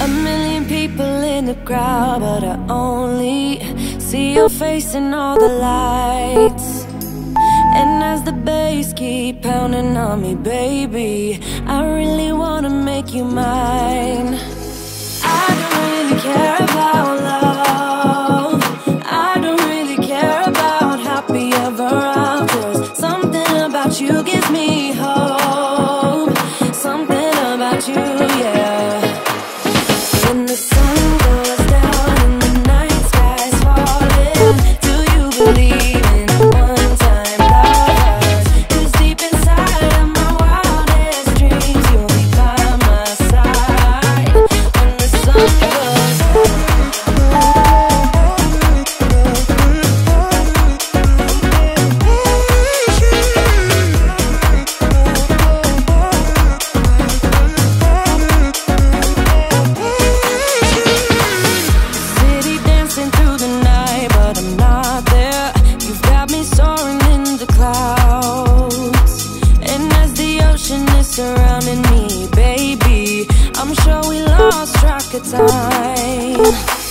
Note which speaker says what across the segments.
Speaker 1: A million people in the crowd, but I only see your face in all the lights. And as the bass keep pounding on me, baby, I really wanna make you mine. I don't really care about love. like a.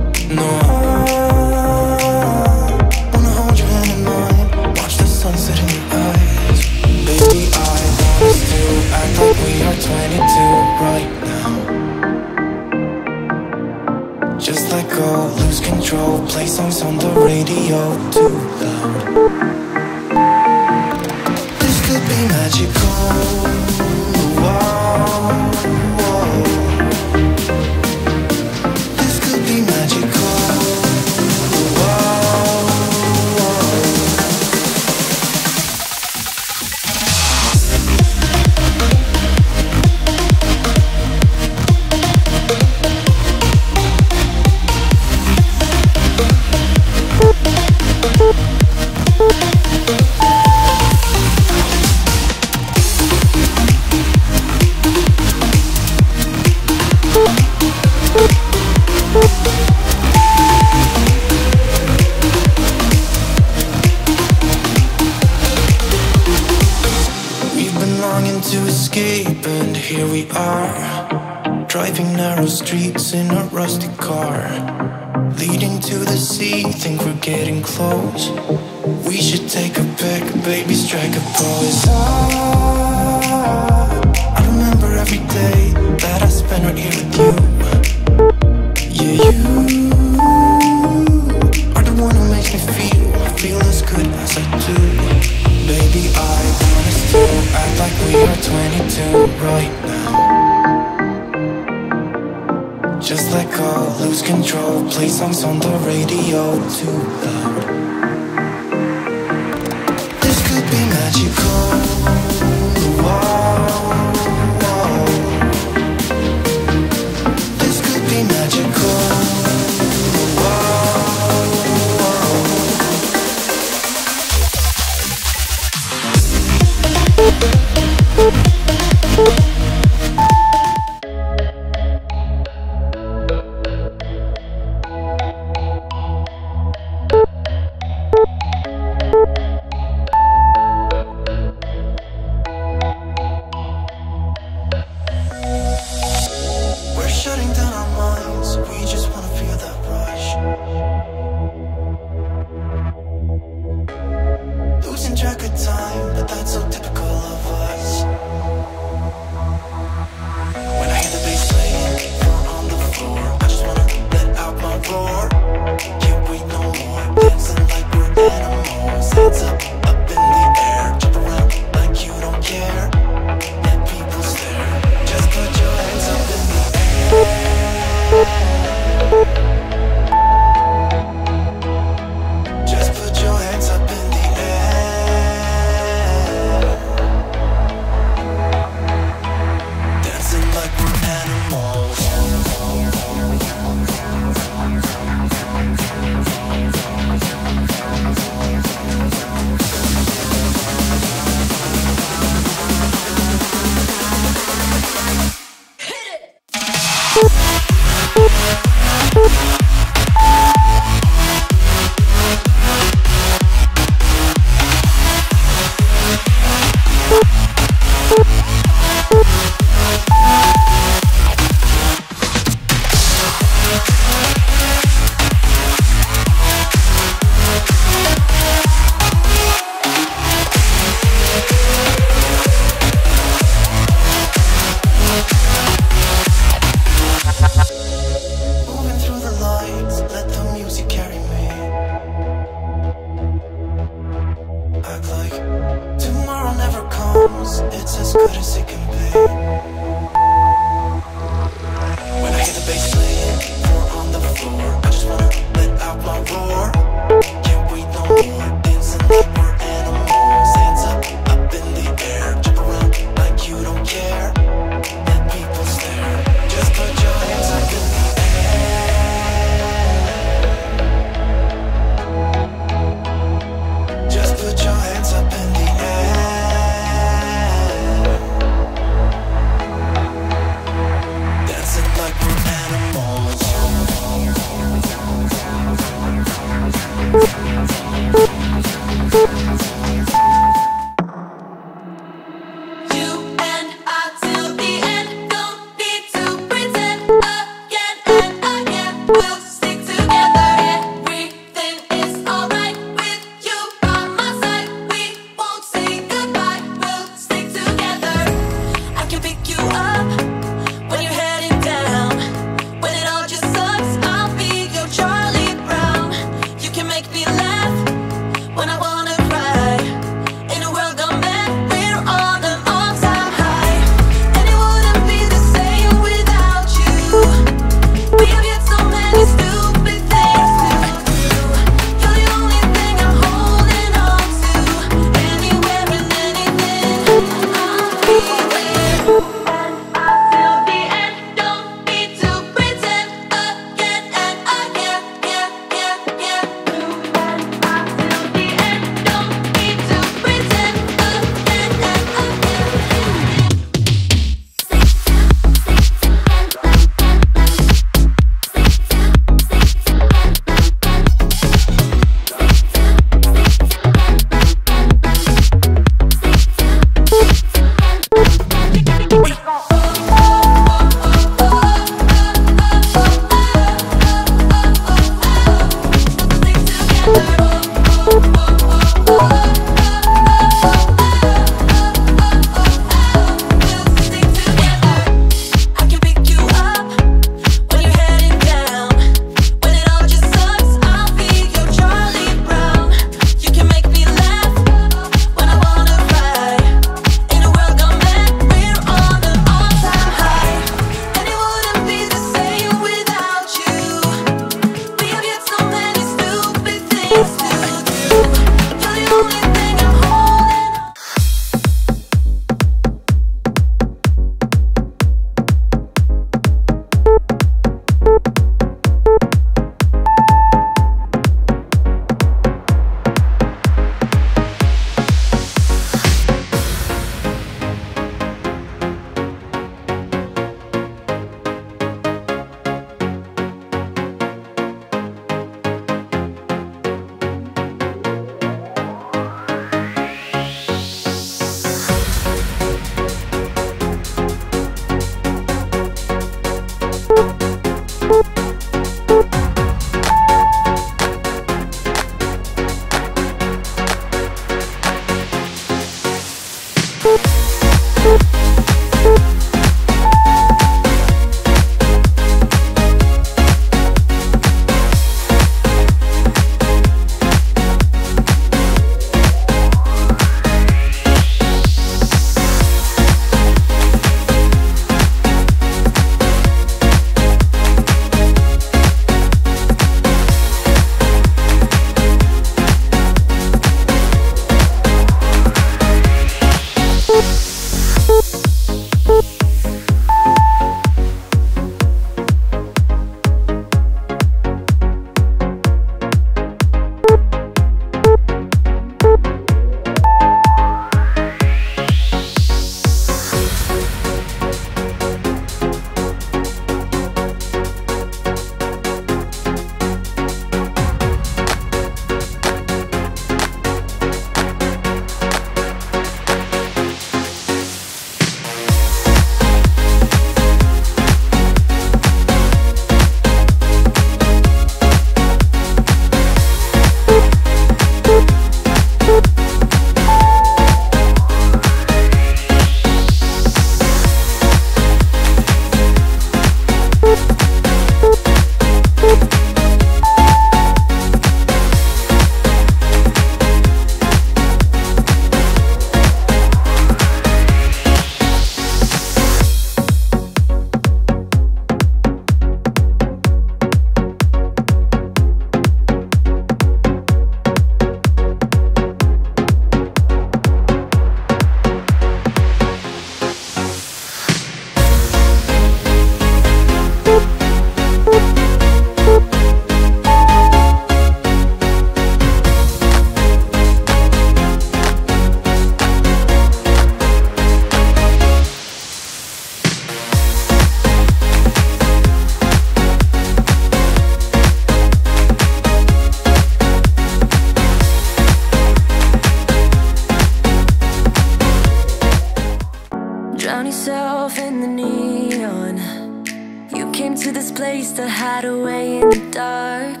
Speaker 2: just a
Speaker 3: hideaway in the
Speaker 1: dark.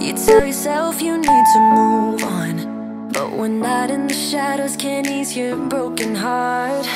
Speaker 1: You tell yourself you need to move on. But when night in the shadows can ease your broken heart.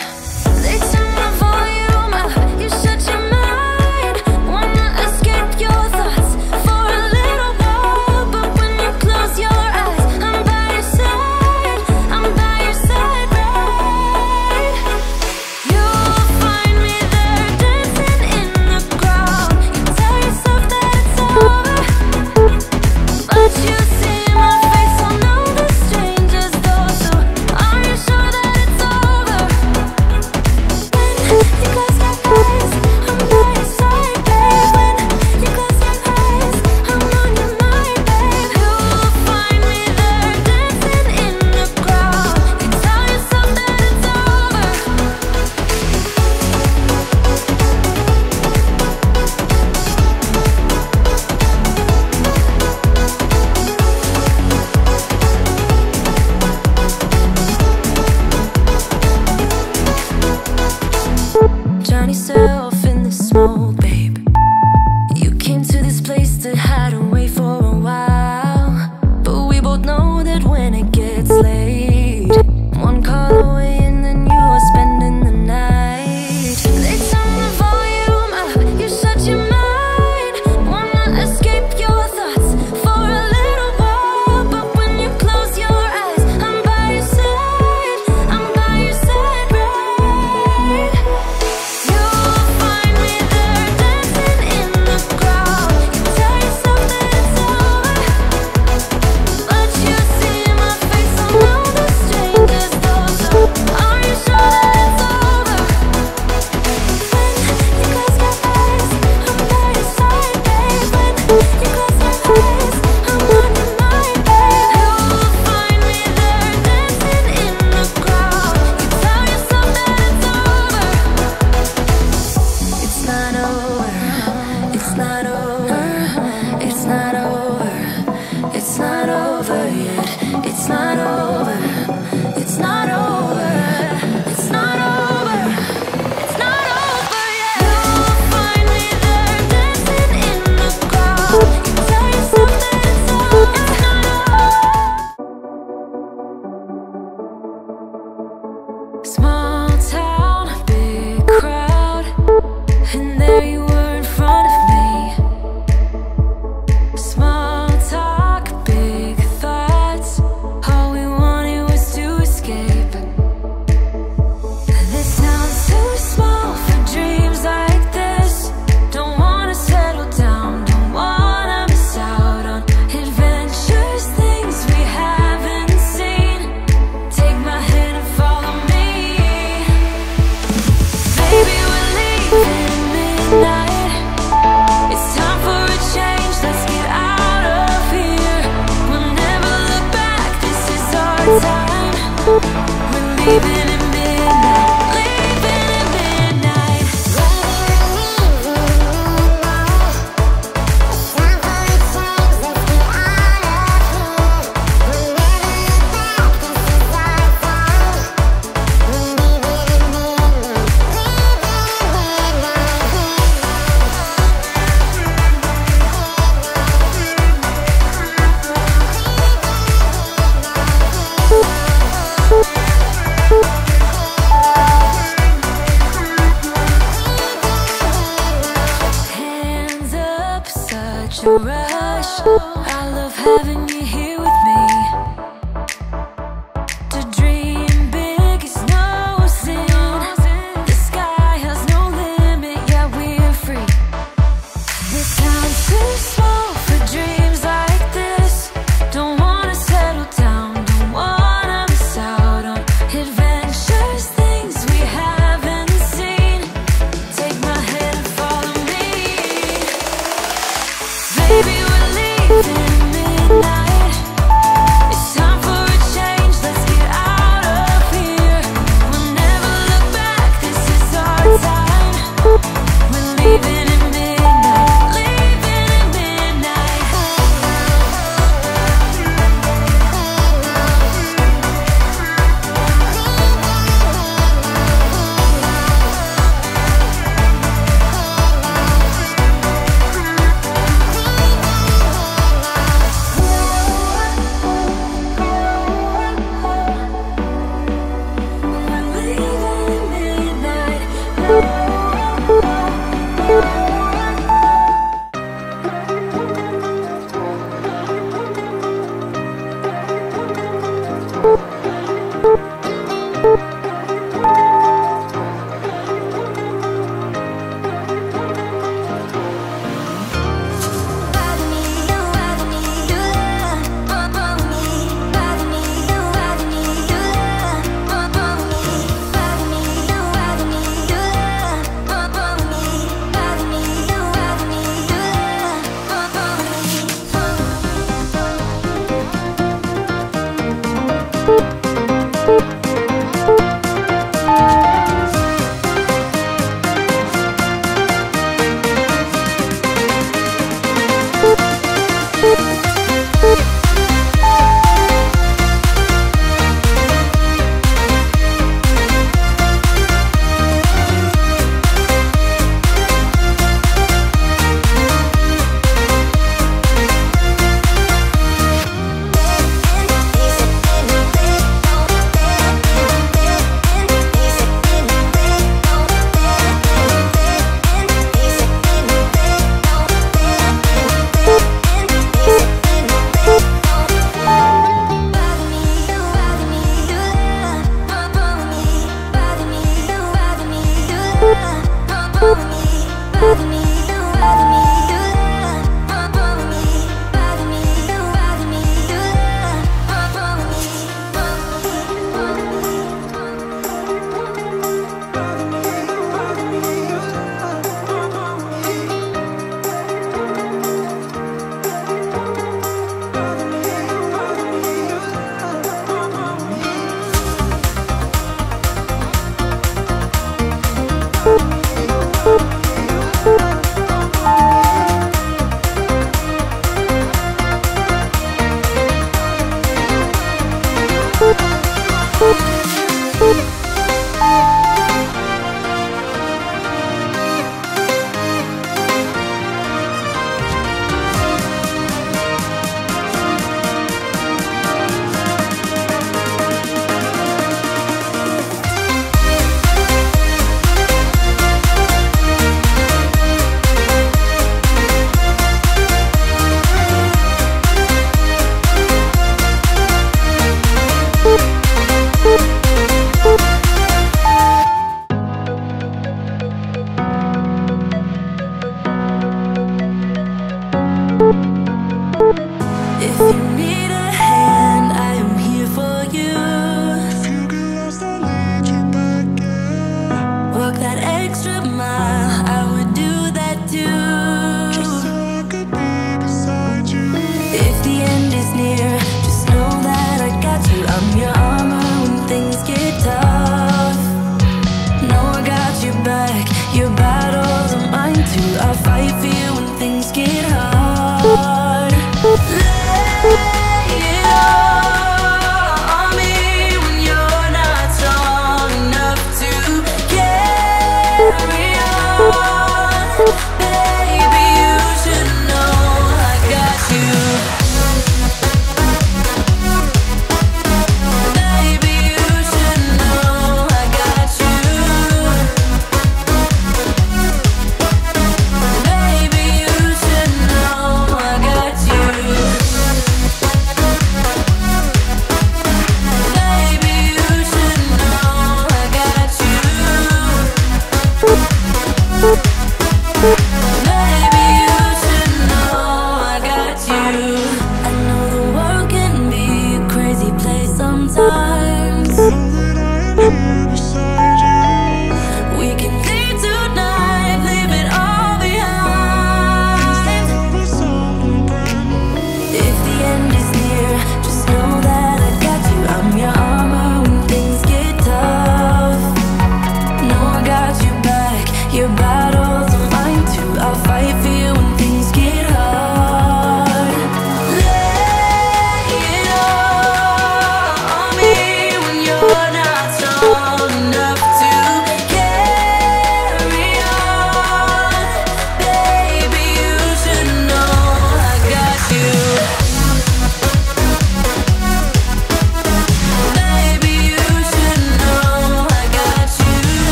Speaker 1: rush rush. I
Speaker 4: love having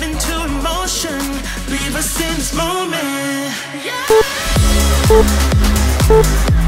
Speaker 4: Delve into emotion, leave us in this moment. Let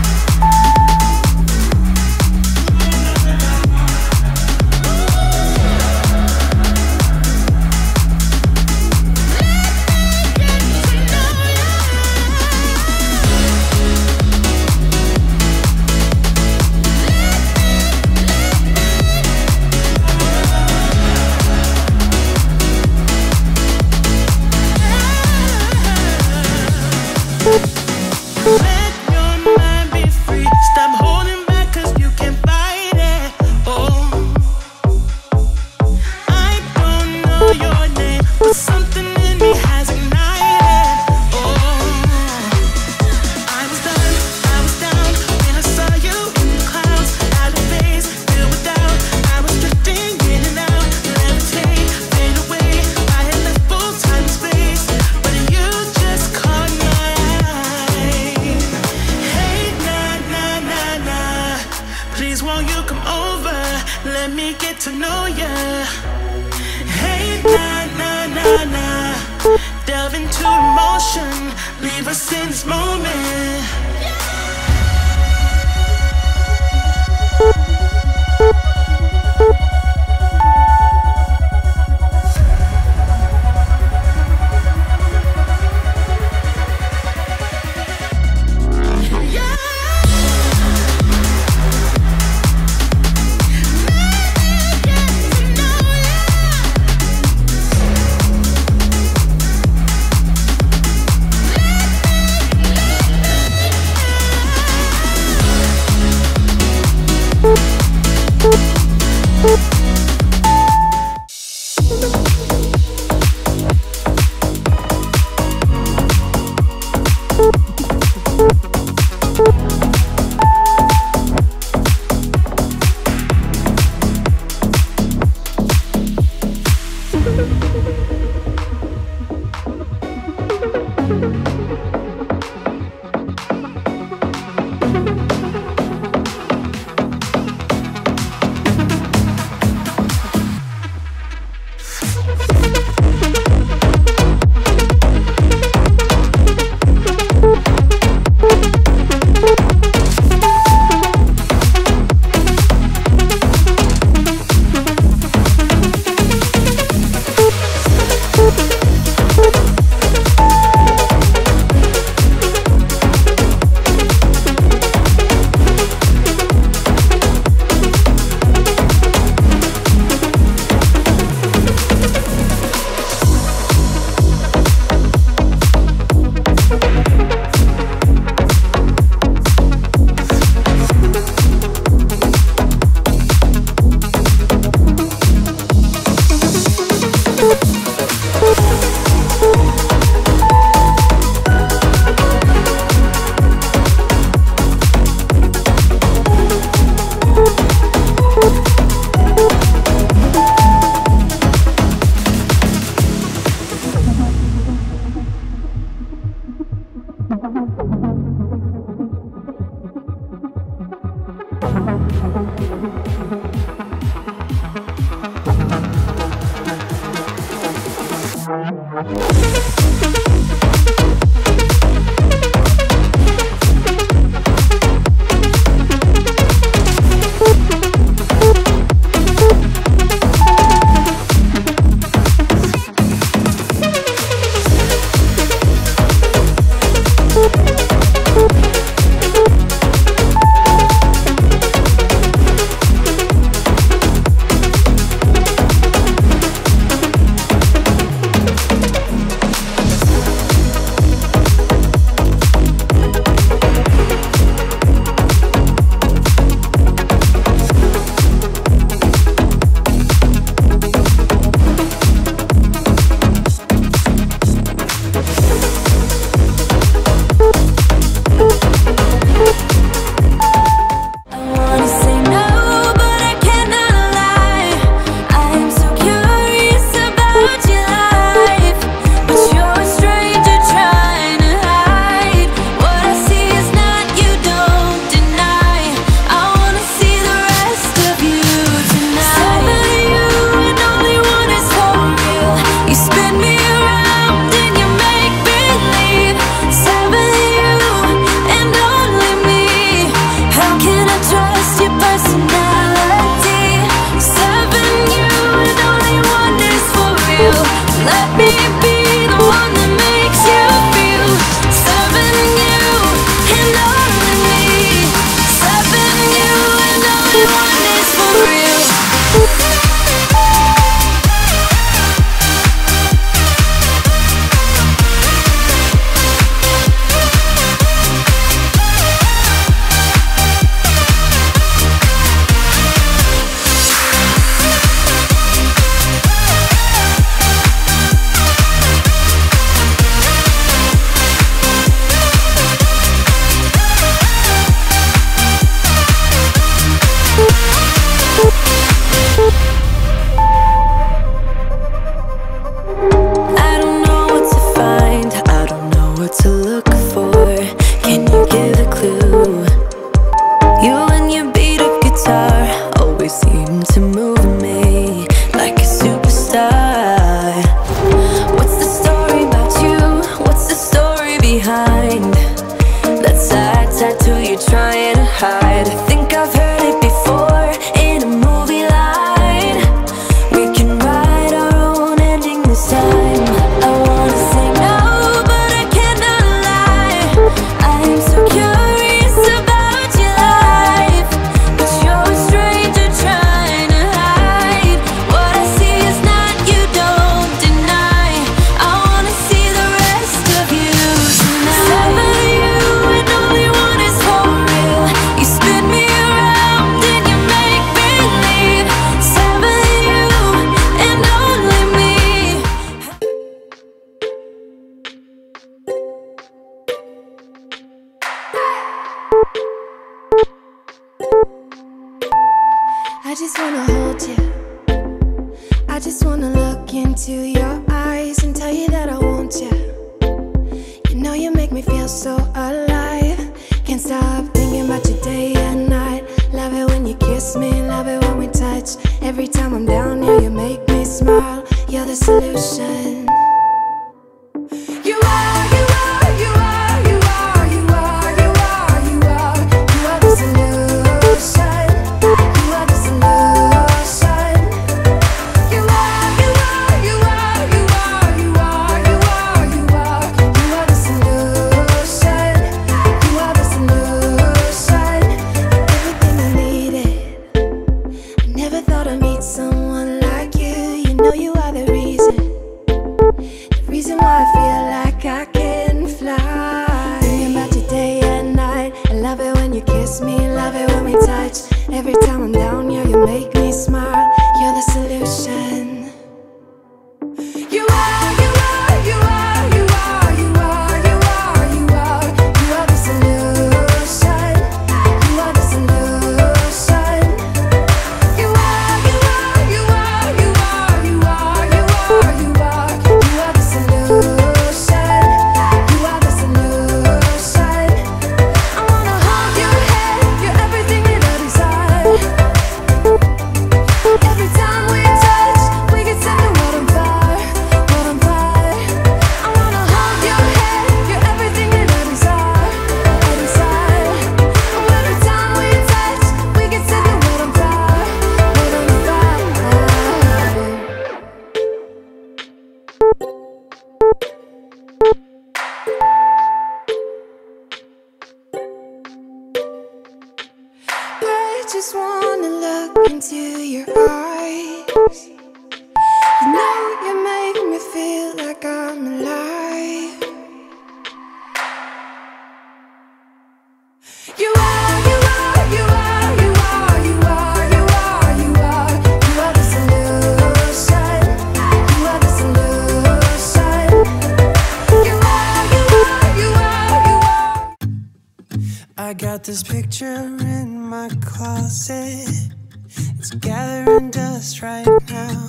Speaker 1: fire
Speaker 3: and dust right now.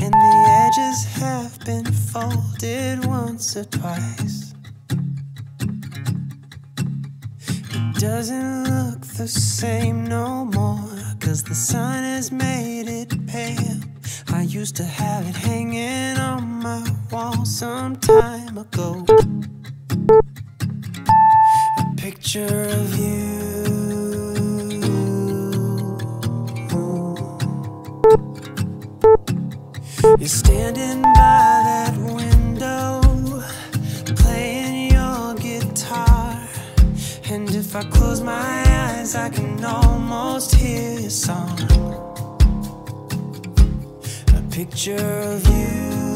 Speaker 3: And the edges have been folded once or twice. It doesn't look the same no more, cause the sun has made it pale. I used to have it hanging on my wall some time ago. A picture of you. You're standing by that window, playing your guitar. And if I close my eyes, I can almost hear your song. A picture of you.